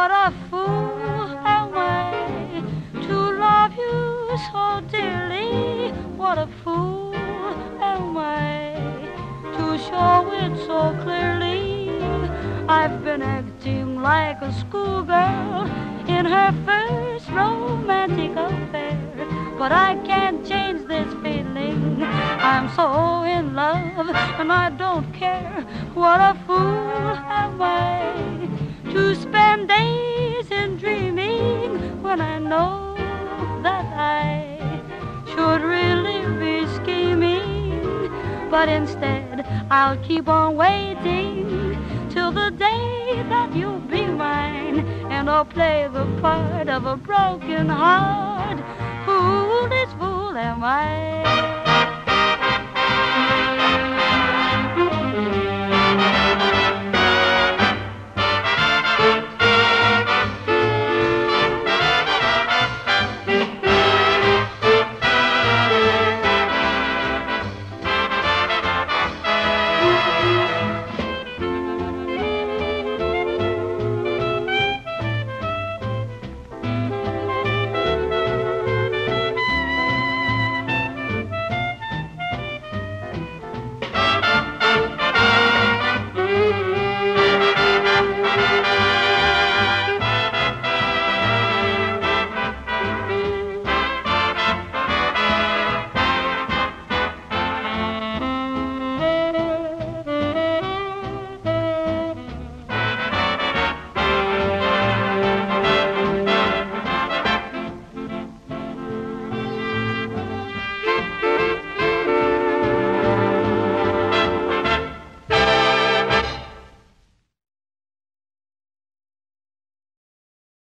What a fool am I to love you so dearly. What a fool am I to show it so clearly. I've been acting like a schoolgirl in her first romantic affair, but I can't change this feeling. I'm so in love and I don't care what a fool. When I know that I should really be scheming. But instead, I'll keep on waiting till the day that you'll be mine, and I'll play the part of a broken heart. Fool, this fool am I.